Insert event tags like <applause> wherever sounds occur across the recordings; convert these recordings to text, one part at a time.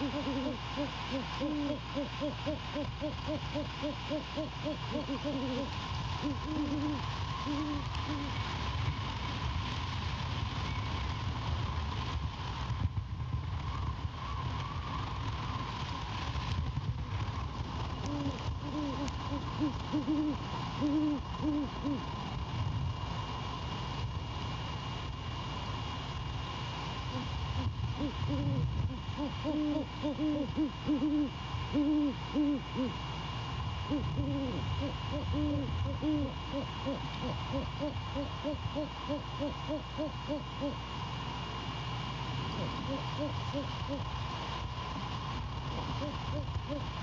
ん <laughs> うん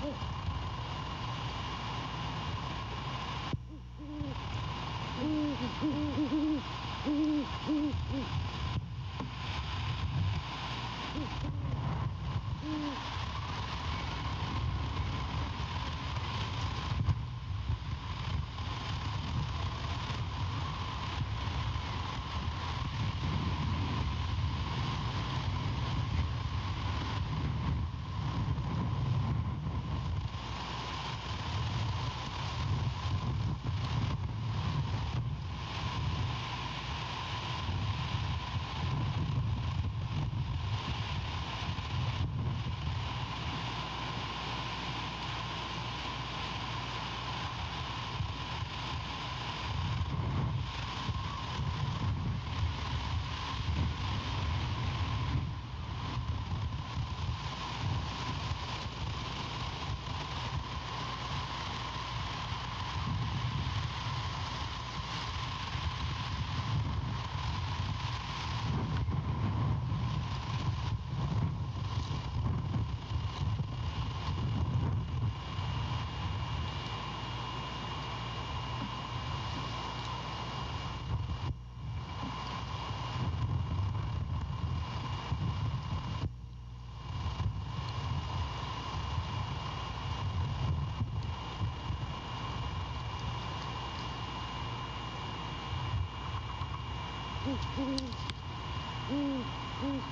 ううん。うん